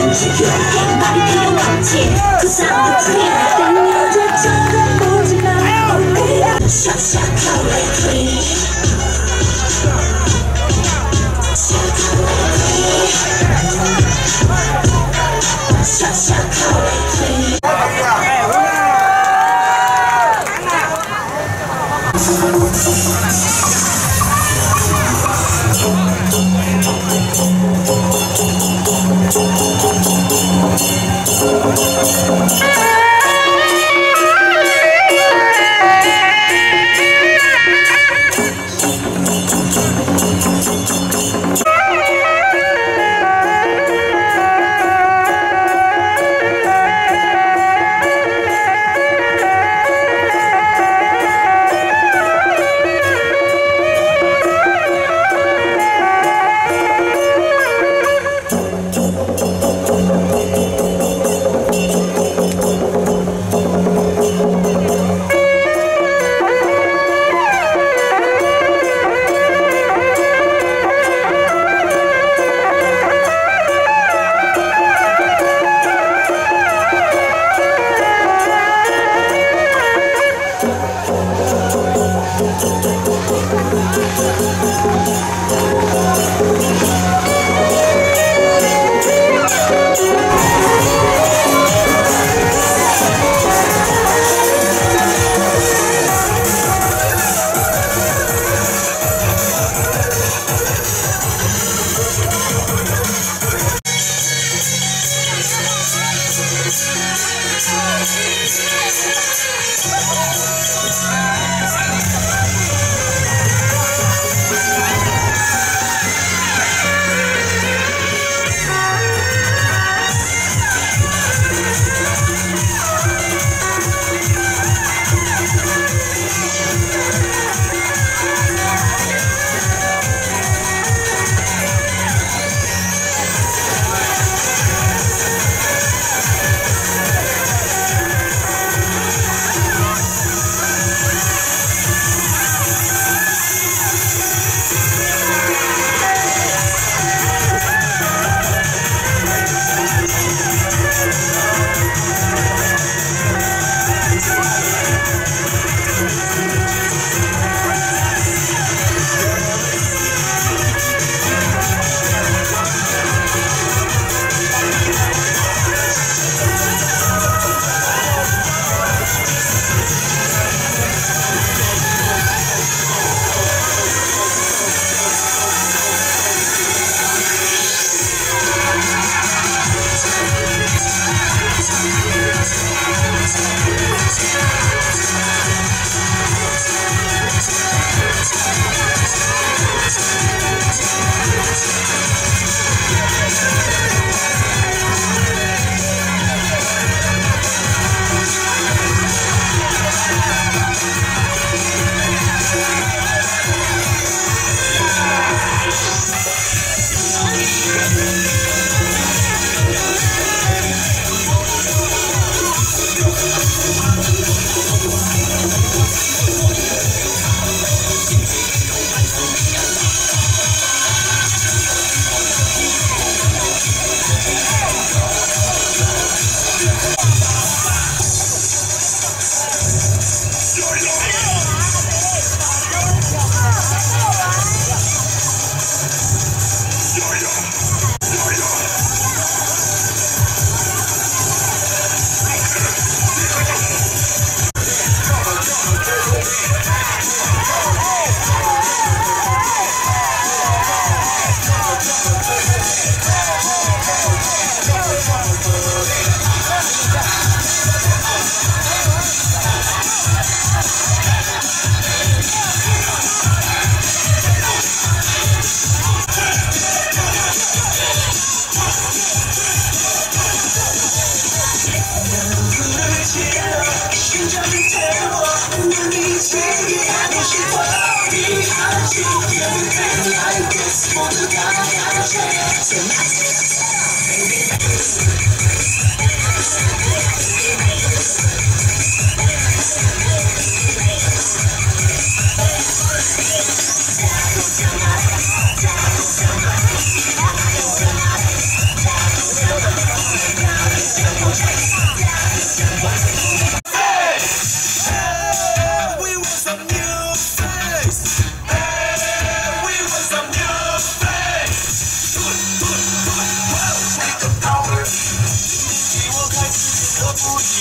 해 말이 필요 없지 구상도 필요 난 여자 잠깐 보지 마 샤샤 카레 Yeah. We